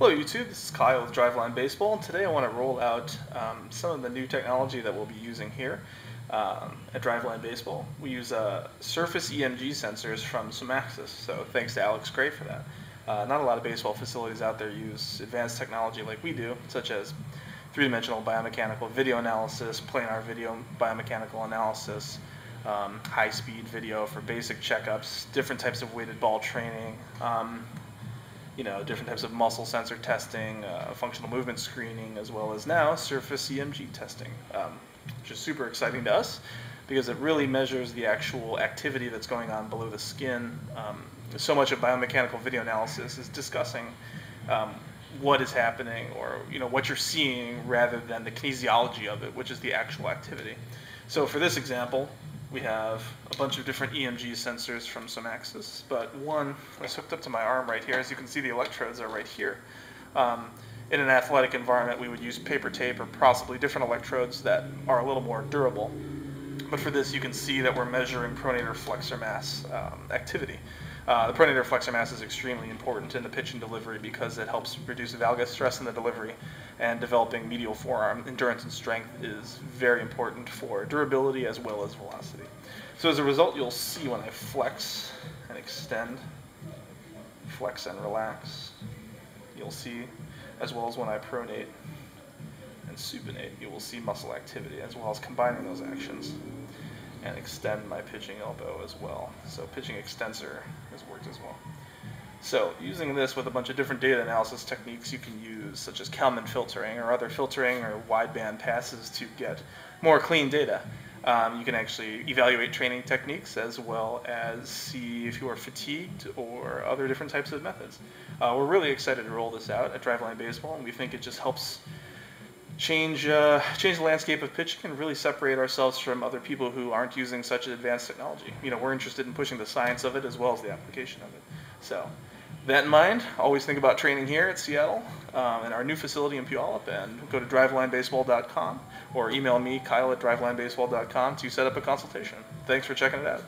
Hello YouTube, this is Kyle with Driveline Baseball, and today I want to roll out um, some of the new technology that we'll be using here um, at Driveline Baseball. We use uh, surface EMG sensors from Somaxis, so thanks to Alex Gray for that. Uh, not a lot of baseball facilities out there use advanced technology like we do, such as three-dimensional biomechanical video analysis, planar video biomechanical analysis, um, high-speed video for basic checkups, different types of weighted ball training, um, you know, different types of muscle sensor testing, uh, functional movement screening, as well as now surface EMG testing, um, which is super exciting to us because it really measures the actual activity that's going on below the skin. Um, so much of biomechanical video analysis is discussing um, what is happening or you know what you're seeing rather than the kinesiology of it, which is the actual activity. So for this example, we have a bunch of different EMG sensors from Somaxis, but one is hooked up to my arm right here. As you can see, the electrodes are right here. Um, in an athletic environment, we would use paper tape or possibly different electrodes that are a little more durable. But for this, you can see that we're measuring pronator flexor mass um, activity. Uh, the pronator flexor mass is extremely important in the pitch and delivery because it helps reduce valgus stress in the delivery, and developing medial forearm endurance and strength is very important for durability as well as velocity. So as a result, you'll see when I flex and extend, flex and relax, you'll see, as well as when I pronate and supinate, you will see muscle activity as well as combining those actions and extend my pitching elbow as well. So pitching extensor has worked as well. So using this with a bunch of different data analysis techniques you can use, such as Kalman filtering or other filtering or wideband passes to get more clean data. Um, you can actually evaluate training techniques as well as see if you are fatigued or other different types of methods. Uh, we're really excited to roll this out at Driveline Baseball, and we think it just helps change uh, change the landscape of pitching and really separate ourselves from other people who aren't using such advanced technology. You know, we're interested in pushing the science of it as well as the application of it. So, that in mind, always think about training here at Seattle um, in our new facility in Puyallup, and go to drivelinebaseball.com or email me Kyle at drivelinebaseball.com to set up a consultation. Thanks for checking it out.